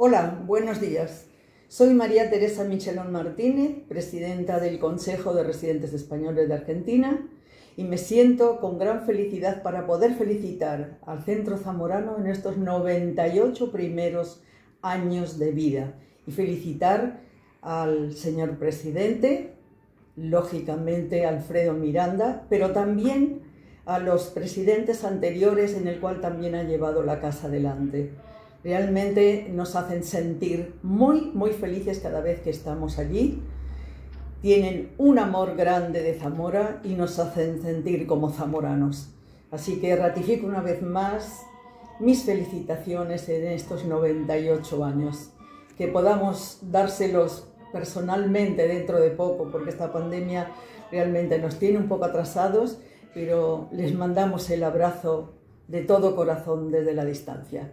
Hola, buenos días. Soy María Teresa Michelón Martínez, presidenta del Consejo de Residentes Españoles de Argentina, y me siento con gran felicidad para poder felicitar al Centro Zamorano en estos 98 primeros años de vida y felicitar al señor presidente, lógicamente Alfredo Miranda, pero también a los presidentes anteriores en el cual también ha llevado la casa adelante. Realmente nos hacen sentir muy, muy felices cada vez que estamos allí. Tienen un amor grande de Zamora y nos hacen sentir como zamoranos. Así que ratifico una vez más mis felicitaciones en estos 98 años. Que podamos dárselos personalmente dentro de poco, porque esta pandemia realmente nos tiene un poco atrasados, pero les mandamos el abrazo de todo corazón desde la distancia.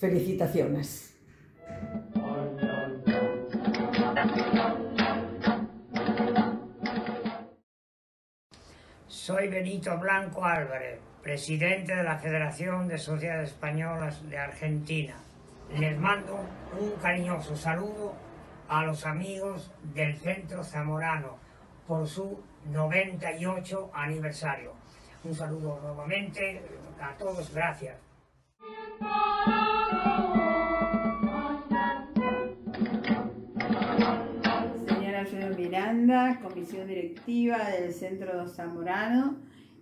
Felicitaciones. Soy Benito Blanco Álvarez, presidente de la Federación de Sociedades Españolas de Argentina. Les mando un cariñoso saludo a los amigos del Centro Zamorano por su 98 aniversario. Un saludo nuevamente a todos, gracias. Directiva del Centro Zamorano.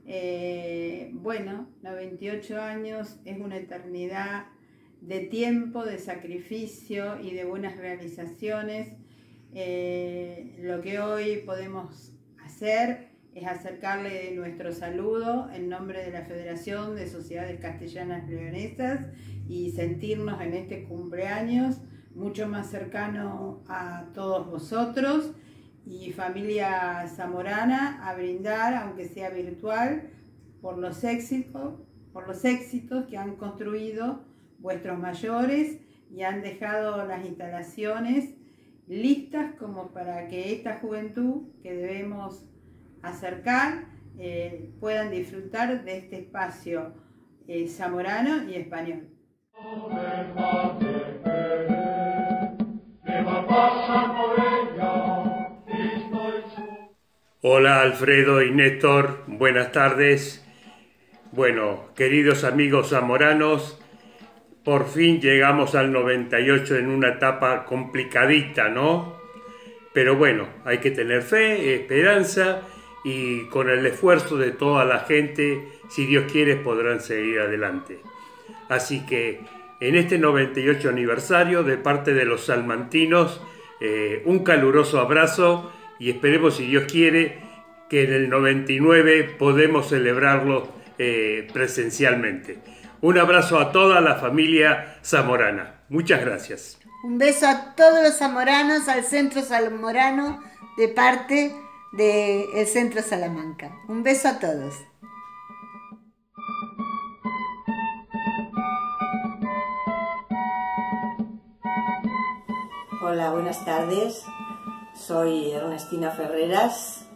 Eh, bueno, 98 años es una eternidad de tiempo, de sacrificio y de buenas realizaciones. Eh, lo que hoy podemos hacer es acercarle nuestro saludo en nombre de la Federación de Sociedades Castellanas Leonesas y sentirnos en este cumpleaños mucho más cercano a todos vosotros y familia zamorana a brindar, aunque sea virtual, por los éxitos, por los éxitos que han construido vuestros mayores y han dejado las instalaciones listas como para que esta juventud que debemos acercar eh, puedan disfrutar de este espacio eh, zamorano y español. Hola Alfredo y Néstor, buenas tardes. Bueno, queridos amigos zamoranos, por fin llegamos al 98 en una etapa complicadita, ¿no? Pero bueno, hay que tener fe, esperanza y con el esfuerzo de toda la gente, si Dios quiere, podrán seguir adelante. Así que en este 98 aniversario, de parte de los salmantinos, eh, un caluroso abrazo y esperemos, si Dios quiere, que en el 99 podemos celebrarlo eh, presencialmente. Un abrazo a toda la familia zamorana. Muchas gracias. Un beso a todos los zamoranos, al Centro Zamorano, de parte del Centro Salamanca. Un beso a todos. Hola, buenas tardes. Soy Ernestina Ferreras,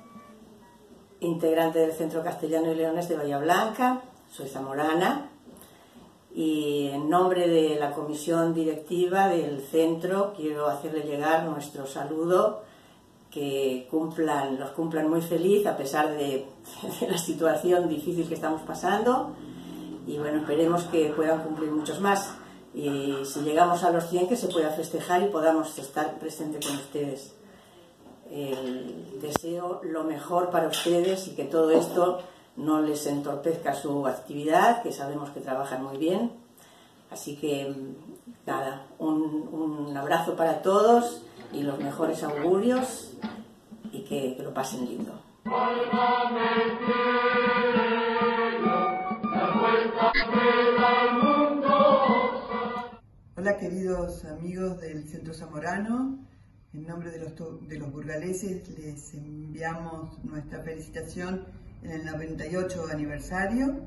integrante del Centro Castellano y Leones de Bahía Blanca. Soy zamorana y en nombre de la comisión directiva del centro quiero hacerle llegar nuestro saludo que cumplan, los cumplan muy feliz a pesar de, la situación difícil que estamos pasando y bueno, esperemos que puedan cumplir muchos más y si llegamos a los 100 que se pueda festejar y podamos estar presentes con ustedes. Deseo lo mejor para ustedes y que todo esto no les entorpezca su actividad, que sabemos que trabajan muy bien. Así que nada, un, un abrazo para todos y los mejores augurios y que, que lo pasen lindo. Hola queridos amigos del Centro Zamorano, en nombre de los, de los burgaleses les enviamos nuestra felicitación en el 98 aniversario.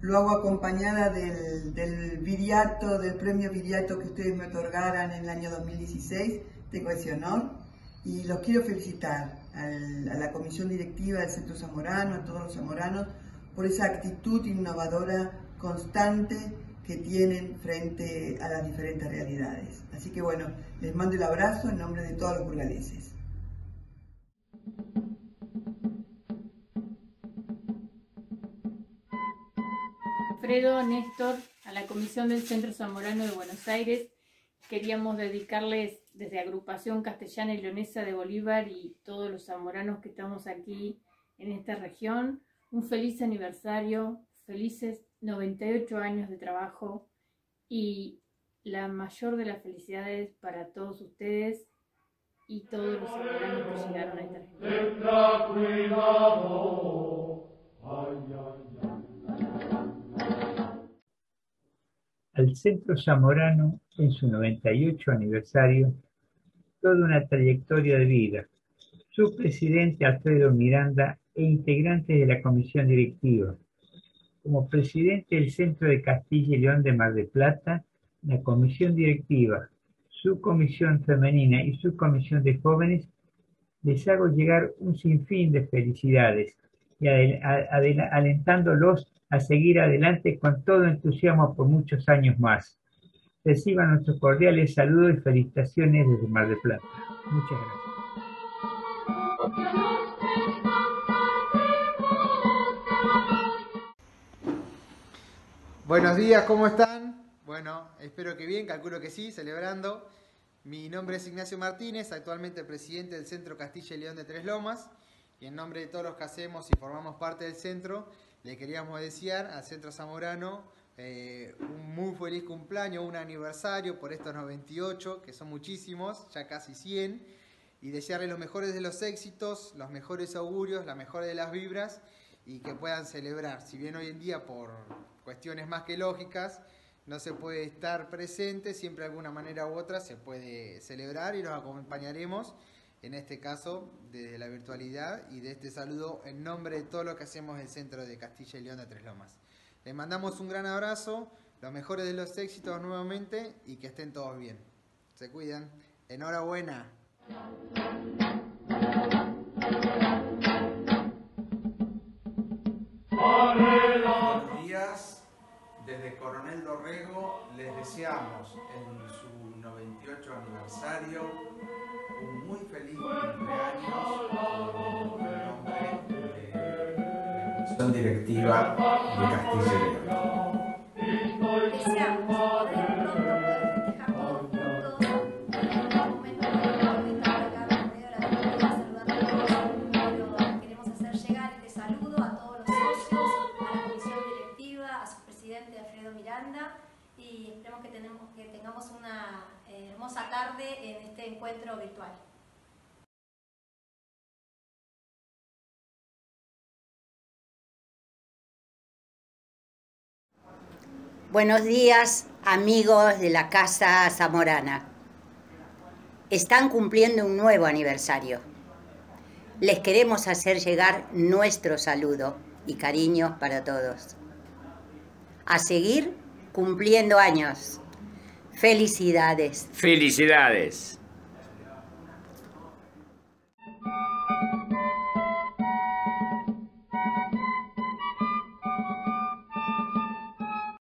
Lo hago acompañada del, viriato, del premio viriato que ustedes me otorgaran en el año 2016. Tengo ese honor y los quiero felicitar a la comisión directiva del Centro Zamorano, a todos los zamoranos, por esa actitud innovadora constante que tienen frente a las diferentes realidades. Así que bueno, les mando el abrazo en nombre de todos los burgaleses. Alfredo, Néstor, a la Comisión del Centro Zamorano de Buenos Aires, queríamos dedicarles desde Agrupación Castellana y Leonesa de Bolívar y todos los zamoranos que estamos aquí en esta región, un feliz aniversario, felices 98 años de trabajo y la mayor de las felicidades para todos ustedes y todos los que llegaron a esta Al Centro Zamorano, en su 98 aniversario, toda una trayectoria de vida. Su presidente Alfredo Miranda e integrantes de la comisión directiva. Como presidente del Centro de Castilla y León de Mar del Plata, la comisión directiva, su comisión femenina y su comisión de jóvenes, les hago llegar un sinfín de felicidades y alentándolos a seguir adelante con todo entusiasmo por muchos años más. Reciban nuestros cordiales saludos y felicitaciones desde Mar del Plata. Muchas gracias. Buenos días, ¿cómo están? Bueno, espero que bien, calculo que sí, celebrando. Mi nombre es Ignacio Martínez, actualmente presidente del Centro Castilla y León de Tres Lomas. Y en nombre de todos los que hacemos y formamos parte del centro, le queríamos desear al Centro Zamorano eh, un muy feliz cumpleaños, un aniversario por estos 98, que son muchísimos, ya casi 100, y desearle los mejores de los éxitos, los mejores augurios, la mejor de las vibras, y que puedan celebrar. Si bien hoy en día por cuestiones más que lógicas, no se puede estar presente, siempre de alguna manera u otra se puede celebrar y los acompañaremos, en este caso desde la virtualidad y de este saludo en nombre de todo lo que hacemos el Centro de Castilla y León de Tres Lomas. Les mandamos un gran abrazo, los mejores de los éxitos nuevamente y que estén todos bien. Se cuidan. Enhorabuena. Desde Coronel Dorrego les deseamos en su 98 aniversario un muy feliz cumpleaños en nombre de la Comisión Directiva de Castilla y León. Una eh, hermosa tarde en este encuentro virtual. Buenos días, amigos de la Casa Zamorana. Están cumpliendo un nuevo aniversario. Les queremos hacer llegar nuestro saludo y cariño para todos. A seguir cumpliendo años. Felicidades. Felicidades.